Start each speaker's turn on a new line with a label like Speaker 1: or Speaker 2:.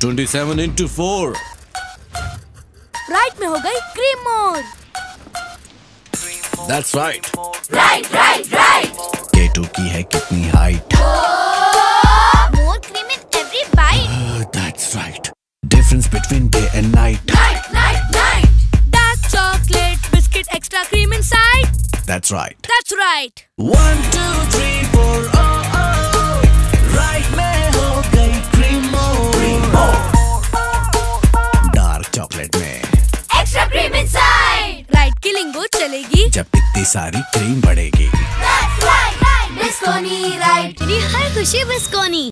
Speaker 1: 27 into 4.
Speaker 2: Right में हो गई cream more
Speaker 1: That's right.
Speaker 2: Right right right
Speaker 1: K2 की है कितनी height
Speaker 2: more cream in every bite
Speaker 1: That's right. Difference between day and night.
Speaker 2: Night night night dark chocolate biscuit extra cream inside
Speaker 1: That's right.
Speaker 2: That's right
Speaker 1: One, two, Extra cream
Speaker 2: inside right की lingo चलेगी
Speaker 1: जब इतनी सारी cream बढ़ेगी।
Speaker 2: That's right हर खुशी बिस्कोनी